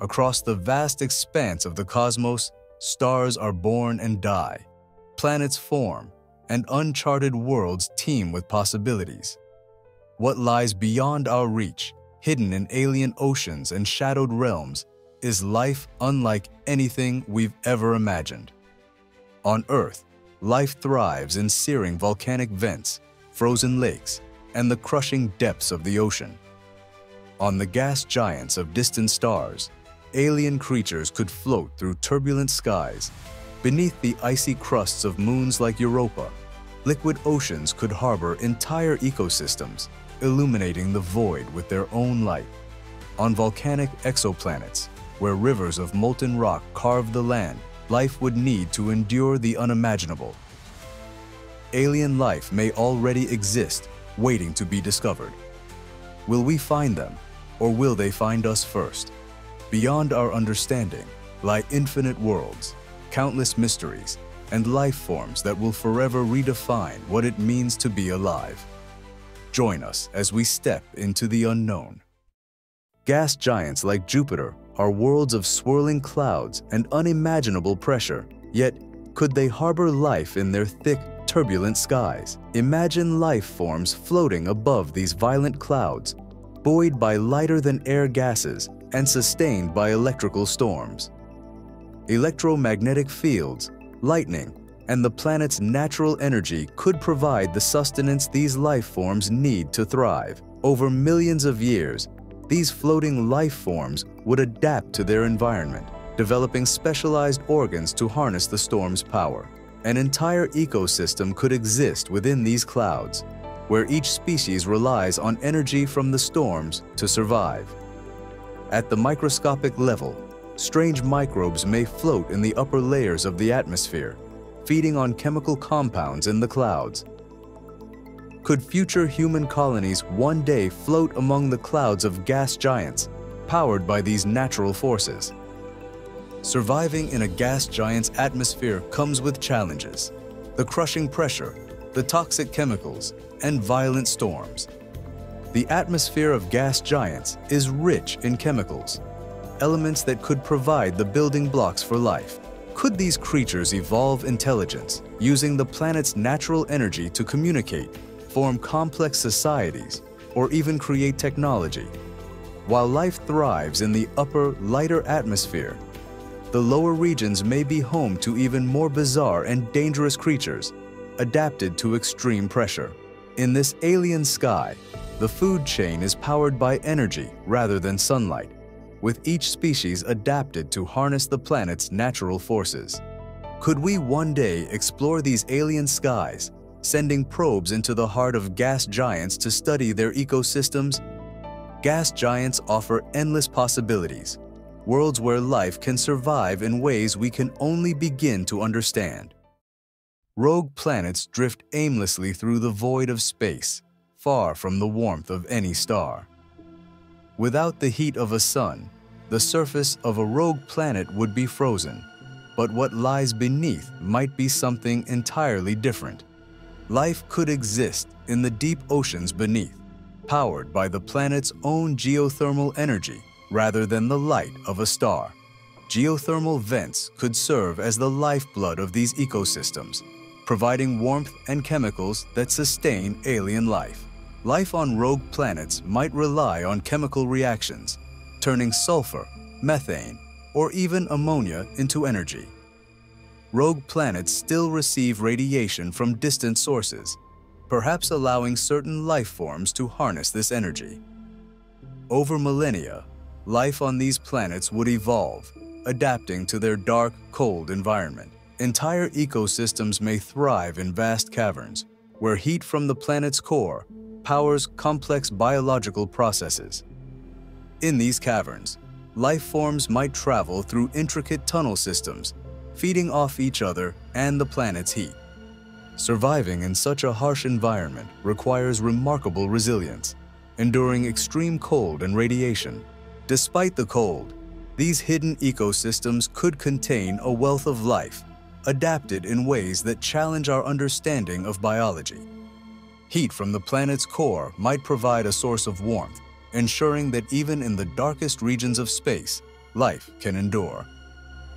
Across the vast expanse of the cosmos, stars are born and die, planets form, and uncharted worlds teem with possibilities. What lies beyond our reach, hidden in alien oceans and shadowed realms, is life unlike anything we've ever imagined. On Earth, life thrives in searing volcanic vents, frozen lakes, and the crushing depths of the ocean. On the gas giants of distant stars, alien creatures could float through turbulent skies. Beneath the icy crusts of moons like Europa, liquid oceans could harbor entire ecosystems, illuminating the void with their own light. On volcanic exoplanets, where rivers of molten rock carve the land, life would need to endure the unimaginable. Alien life may already exist, waiting to be discovered. Will we find them, or will they find us first? Beyond our understanding lie infinite worlds, countless mysteries, and life forms that will forever redefine what it means to be alive. Join us as we step into the unknown. Gas giants like Jupiter are worlds of swirling clouds and unimaginable pressure, yet could they harbor life in their thick, turbulent skies? Imagine life forms floating above these violent clouds, buoyed by lighter-than-air gases and sustained by electrical storms. Electromagnetic fields, lightning, and the planet's natural energy could provide the sustenance these life forms need to thrive. Over millions of years, these floating life forms would adapt to their environment, developing specialized organs to harness the storm's power. An entire ecosystem could exist within these clouds, where each species relies on energy from the storms to survive. At the microscopic level, strange microbes may float in the upper layers of the atmosphere, feeding on chemical compounds in the clouds. Could future human colonies one day float among the clouds of gas giants, powered by these natural forces? Surviving in a gas giant's atmosphere comes with challenges. The crushing pressure, the toxic chemicals, and violent storms. The atmosphere of gas giants is rich in chemicals, elements that could provide the building blocks for life. Could these creatures evolve intelligence, using the planet's natural energy to communicate, form complex societies, or even create technology? While life thrives in the upper, lighter atmosphere, the lower regions may be home to even more bizarre and dangerous creatures, adapted to extreme pressure. In this alien sky, the food chain is powered by energy rather than sunlight, with each species adapted to harness the planet's natural forces. Could we one day explore these alien skies, sending probes into the heart of gas giants to study their ecosystems? Gas giants offer endless possibilities, worlds where life can survive in ways we can only begin to understand. Rogue planets drift aimlessly through the void of space, far from the warmth of any star. Without the heat of a sun, the surface of a rogue planet would be frozen, but what lies beneath might be something entirely different. Life could exist in the deep oceans beneath, powered by the planet's own geothermal energy rather than the light of a star. Geothermal vents could serve as the lifeblood of these ecosystems, providing warmth and chemicals that sustain alien life. Life on rogue planets might rely on chemical reactions, turning sulfur, methane, or even ammonia into energy. Rogue planets still receive radiation from distant sources, perhaps allowing certain life forms to harness this energy. Over millennia, life on these planets would evolve, adapting to their dark, cold environment. Entire ecosystems may thrive in vast caverns, where heat from the planet's core powers complex biological processes. In these caverns, life forms might travel through intricate tunnel systems, feeding off each other and the planet's heat. Surviving in such a harsh environment requires remarkable resilience, enduring extreme cold and radiation. Despite the cold, these hidden ecosystems could contain a wealth of life, adapted in ways that challenge our understanding of biology. Heat from the planet's core might provide a source of warmth, ensuring that even in the darkest regions of space, life can endure.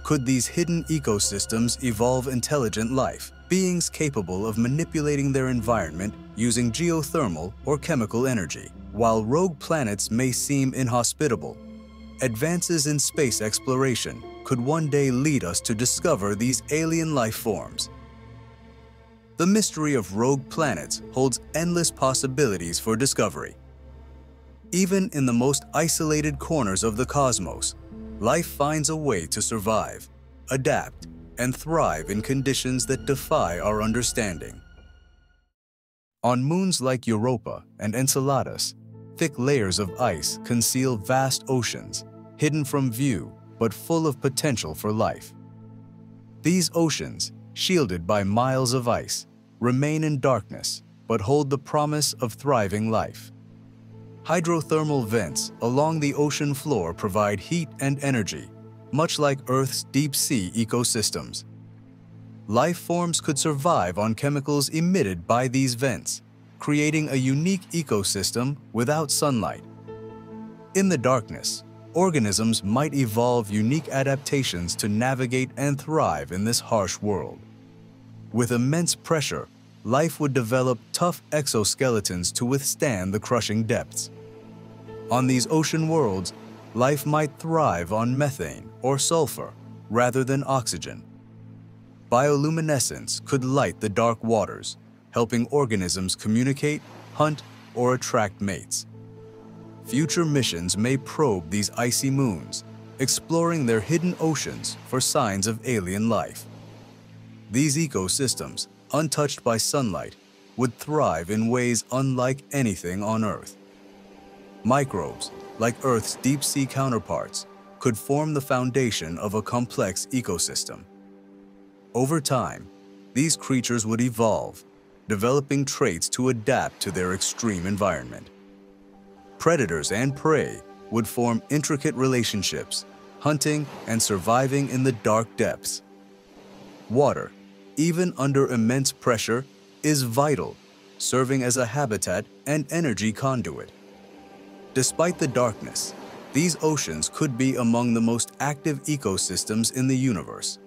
Could these hidden ecosystems evolve intelligent life, beings capable of manipulating their environment using geothermal or chemical energy? While rogue planets may seem inhospitable, advances in space exploration could one day lead us to discover these alien life forms. The mystery of rogue planets holds endless possibilities for discovery. Even in the most isolated corners of the cosmos, life finds a way to survive, adapt, and thrive in conditions that defy our understanding. On moons like Europa and Enceladus, thick layers of ice conceal vast oceans, hidden from view but full of potential for life. These oceans, shielded by miles of ice, remain in darkness but hold the promise of thriving life. Hydrothermal vents along the ocean floor provide heat and energy, much like Earth's deep-sea ecosystems. Life forms could survive on chemicals emitted by these vents, creating a unique ecosystem without sunlight. In the darkness, organisms might evolve unique adaptations to navigate and thrive in this harsh world. With immense pressure, life would develop tough exoskeletons to withstand the crushing depths. On these ocean worlds, life might thrive on methane or sulfur rather than oxygen. Bioluminescence could light the dark waters, helping organisms communicate, hunt, or attract mates. Future missions may probe these icy moons, exploring their hidden oceans for signs of alien life. These ecosystems, untouched by sunlight, would thrive in ways unlike anything on Earth. Microbes, like Earth's deep-sea counterparts, could form the foundation of a complex ecosystem. Over time, these creatures would evolve, developing traits to adapt to their extreme environment predators and prey would form intricate relationships, hunting and surviving in the dark depths. Water, even under immense pressure, is vital, serving as a habitat and energy conduit. Despite the darkness, these oceans could be among the most active ecosystems in the universe.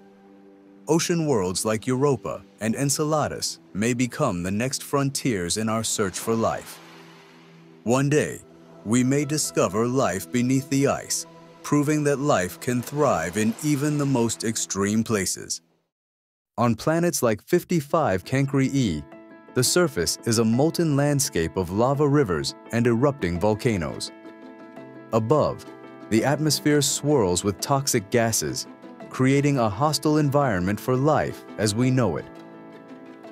Ocean worlds like Europa and Enceladus may become the next frontiers in our search for life. One day, we may discover life beneath the ice, proving that life can thrive in even the most extreme places. On planets like 55 Cancri e, the surface is a molten landscape of lava rivers and erupting volcanoes. Above, the atmosphere swirls with toxic gases, creating a hostile environment for life as we know it.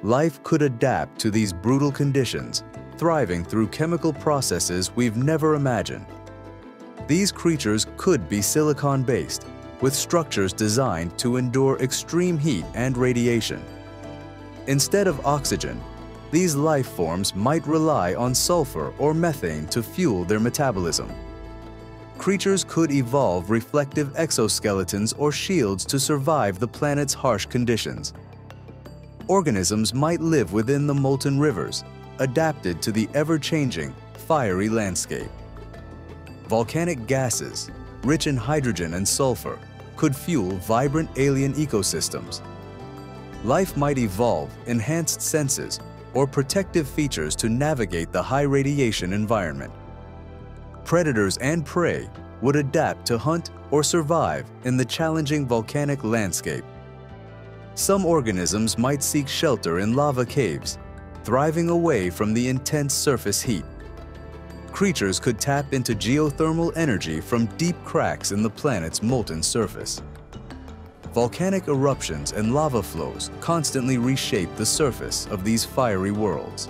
Life could adapt to these brutal conditions thriving through chemical processes we've never imagined. These creatures could be silicon-based, with structures designed to endure extreme heat and radiation. Instead of oxygen, these life forms might rely on sulfur or methane to fuel their metabolism. Creatures could evolve reflective exoskeletons or shields to survive the planet's harsh conditions. Organisms might live within the molten rivers, adapted to the ever-changing, fiery landscape. Volcanic gases, rich in hydrogen and sulfur, could fuel vibrant alien ecosystems. Life might evolve enhanced senses or protective features to navigate the high radiation environment. Predators and prey would adapt to hunt or survive in the challenging volcanic landscape. Some organisms might seek shelter in lava caves thriving away from the intense surface heat. Creatures could tap into geothermal energy from deep cracks in the planet's molten surface. Volcanic eruptions and lava flows constantly reshape the surface of these fiery worlds.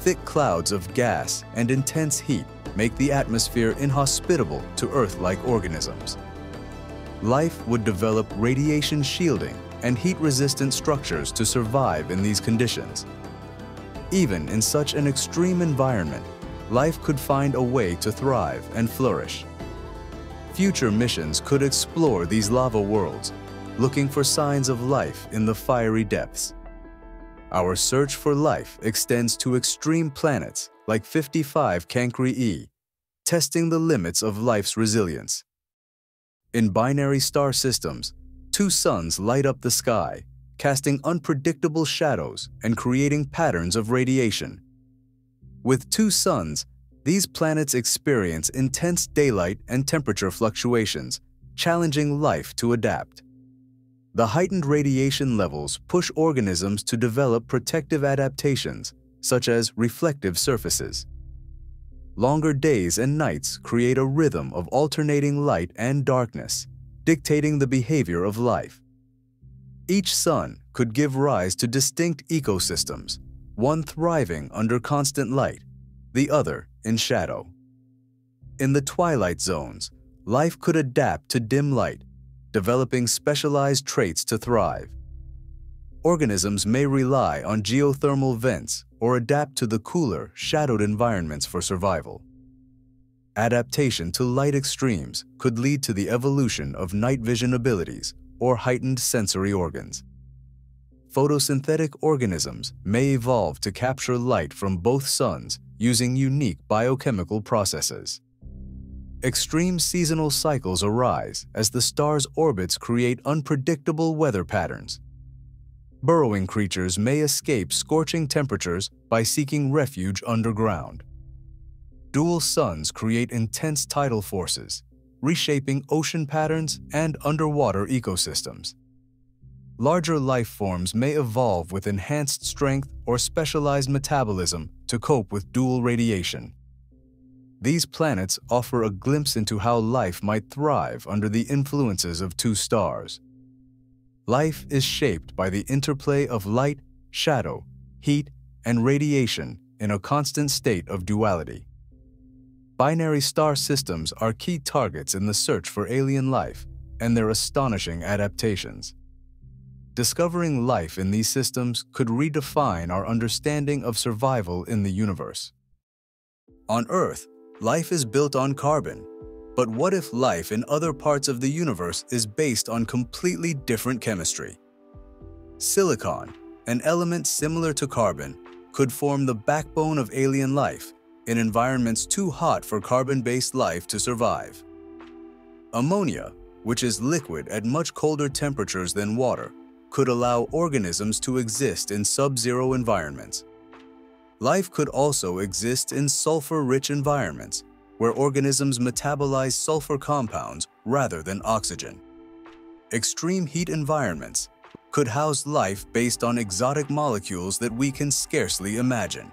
Thick clouds of gas and intense heat make the atmosphere inhospitable to Earth-like organisms. Life would develop radiation shielding and heat-resistant structures to survive in these conditions. Even in such an extreme environment, life could find a way to thrive and flourish. Future missions could explore these lava worlds, looking for signs of life in the fiery depths. Our search for life extends to extreme planets like 55 Cancri e, testing the limits of life's resilience. In binary star systems, two suns light up the sky, casting unpredictable shadows and creating patterns of radiation. With two suns, these planets experience intense daylight and temperature fluctuations, challenging life to adapt. The heightened radiation levels push organisms to develop protective adaptations, such as reflective surfaces. Longer days and nights create a rhythm of alternating light and darkness, dictating the behavior of life. Each sun could give rise to distinct ecosystems, one thriving under constant light, the other in shadow. In the twilight zones, life could adapt to dim light, developing specialized traits to thrive. Organisms may rely on geothermal vents or adapt to the cooler, shadowed environments for survival. Adaptation to light extremes could lead to the evolution of night vision abilities or heightened sensory organs. Photosynthetic organisms may evolve to capture light from both suns using unique biochemical processes. Extreme seasonal cycles arise as the star's orbits create unpredictable weather patterns. Burrowing creatures may escape scorching temperatures by seeking refuge underground. Dual suns create intense tidal forces, reshaping ocean patterns and underwater ecosystems. Larger life forms may evolve with enhanced strength or specialized metabolism to cope with dual radiation. These planets offer a glimpse into how life might thrive under the influences of two stars. Life is shaped by the interplay of light, shadow, heat, and radiation in a constant state of duality. Binary star systems are key targets in the search for alien life and their astonishing adaptations. Discovering life in these systems could redefine our understanding of survival in the universe. On Earth, life is built on carbon, but what if life in other parts of the universe is based on completely different chemistry? Silicon, an element similar to carbon, could form the backbone of alien life in environments too hot for carbon-based life to survive. Ammonia, which is liquid at much colder temperatures than water, could allow organisms to exist in sub-zero environments. Life could also exist in sulfur-rich environments, where organisms metabolize sulfur compounds rather than oxygen. Extreme heat environments could house life based on exotic molecules that we can scarcely imagine.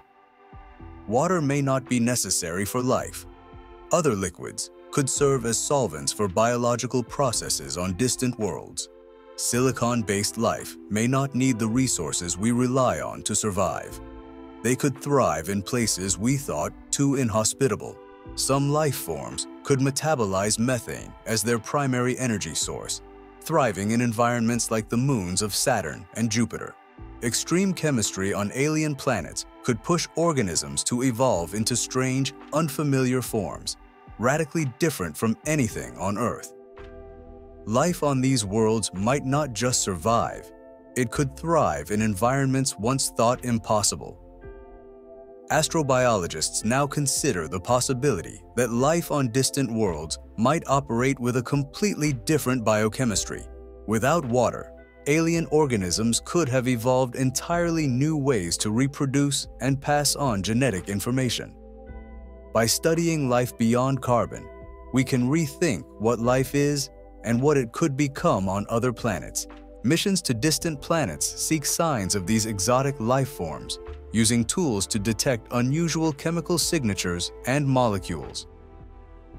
Water may not be necessary for life. Other liquids could serve as solvents for biological processes on distant worlds. Silicon-based life may not need the resources we rely on to survive. They could thrive in places we thought too inhospitable. Some life forms could metabolize methane as their primary energy source, thriving in environments like the moons of Saturn and Jupiter. Extreme chemistry on alien planets could push organisms to evolve into strange, unfamiliar forms, radically different from anything on Earth. Life on these worlds might not just survive, it could thrive in environments once thought impossible, astrobiologists now consider the possibility that life on distant worlds might operate with a completely different biochemistry. Without water, alien organisms could have evolved entirely new ways to reproduce and pass on genetic information. By studying life beyond carbon, we can rethink what life is and what it could become on other planets. Missions to distant planets seek signs of these exotic life forms using tools to detect unusual chemical signatures and molecules.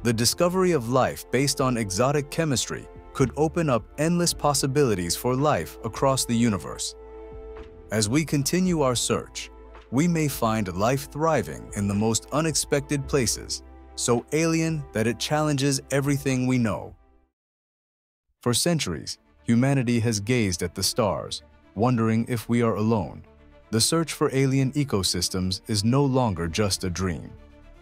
The discovery of life based on exotic chemistry could open up endless possibilities for life across the universe. As we continue our search, we may find life thriving in the most unexpected places, so alien that it challenges everything we know. For centuries, humanity has gazed at the stars, wondering if we are alone. The search for alien ecosystems is no longer just a dream.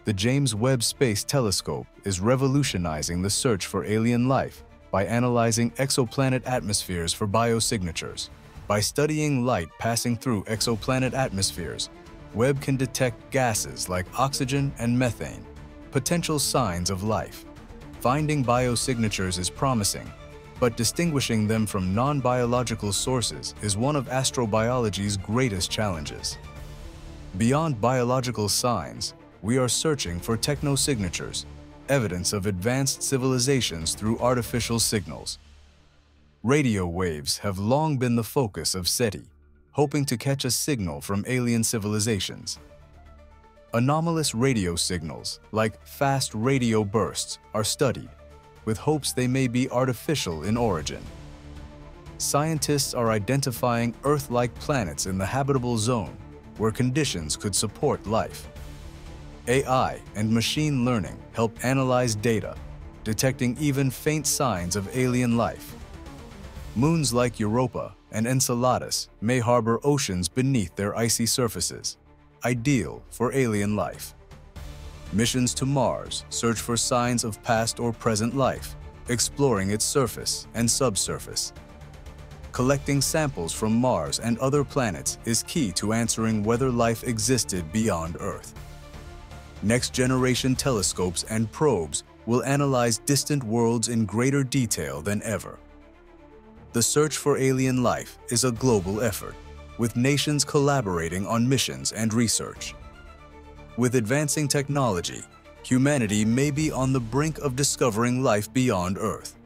The James Webb Space Telescope is revolutionizing the search for alien life by analyzing exoplanet atmospheres for biosignatures. By studying light passing through exoplanet atmospheres, Webb can detect gases like oxygen and methane, potential signs of life. Finding biosignatures is promising, but distinguishing them from non-biological sources is one of astrobiology's greatest challenges. Beyond biological signs, we are searching for technosignatures, evidence of advanced civilizations through artificial signals. Radio waves have long been the focus of SETI, hoping to catch a signal from alien civilizations. Anomalous radio signals, like fast radio bursts, are studied, with hopes they may be artificial in origin. Scientists are identifying Earth-like planets in the habitable zone where conditions could support life. AI and machine learning help analyze data, detecting even faint signs of alien life. Moons like Europa and Enceladus may harbor oceans beneath their icy surfaces, ideal for alien life. Missions to Mars search for signs of past or present life, exploring its surface and subsurface. Collecting samples from Mars and other planets is key to answering whether life existed beyond Earth. Next-generation telescopes and probes will analyze distant worlds in greater detail than ever. The search for alien life is a global effort, with nations collaborating on missions and research. With advancing technology, humanity may be on the brink of discovering life beyond Earth.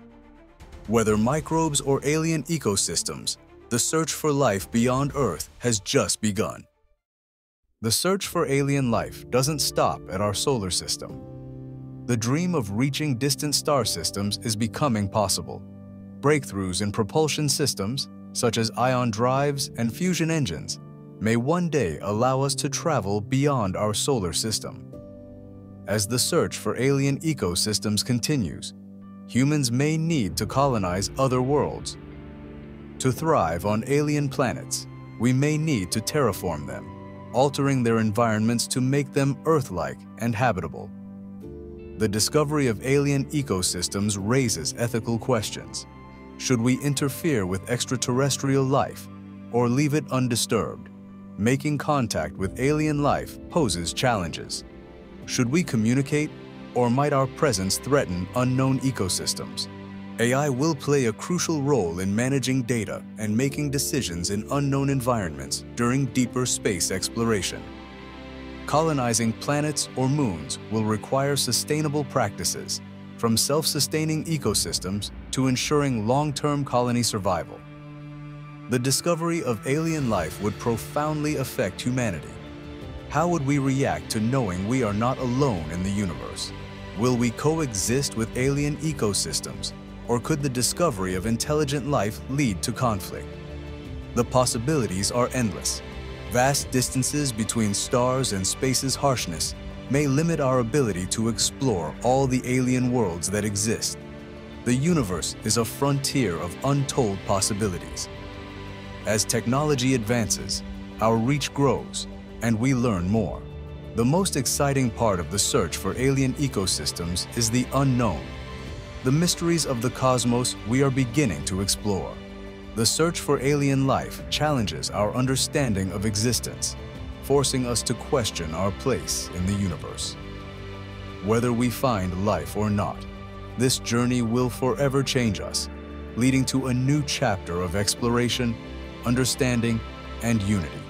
Whether microbes or alien ecosystems, the search for life beyond Earth has just begun. The search for alien life doesn't stop at our solar system. The dream of reaching distant star systems is becoming possible. Breakthroughs in propulsion systems, such as ion drives and fusion engines, may one day allow us to travel beyond our solar system. As the search for alien ecosystems continues, humans may need to colonize other worlds. To thrive on alien planets, we may need to terraform them altering their environments to make them Earth-like and habitable. The discovery of alien ecosystems raises ethical questions. Should we interfere with extraterrestrial life or leave it undisturbed? Making contact with alien life poses challenges. Should we communicate or might our presence threaten unknown ecosystems? AI will play a crucial role in managing data and making decisions in unknown environments during deeper space exploration. Colonizing planets or moons will require sustainable practices, from self-sustaining ecosystems to ensuring long-term colony survival. The discovery of alien life would profoundly affect humanity. How would we react to knowing we are not alone in the universe? Will we coexist with alien ecosystems or could the discovery of intelligent life lead to conflict? The possibilities are endless. Vast distances between stars and space's harshness may limit our ability to explore all the alien worlds that exist. The universe is a frontier of untold possibilities. As technology advances, our reach grows, and we learn more. The most exciting part of the search for alien ecosystems is the unknown the mysteries of the cosmos we are beginning to explore. The search for alien life challenges our understanding of existence, forcing us to question our place in the universe. Whether we find life or not, this journey will forever change us, leading to a new chapter of exploration, understanding, and unity.